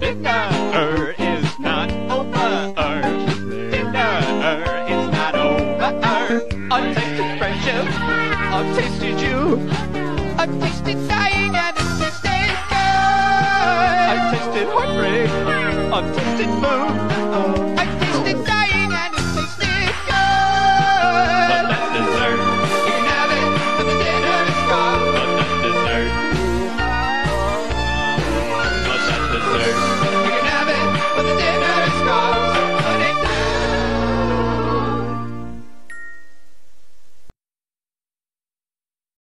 Dinner is not over. Dinner is not over. I've tasted friendship. I've tasted you. I've tasted dying and it's tasted good. I've tasted heartbreak. I've tasted food.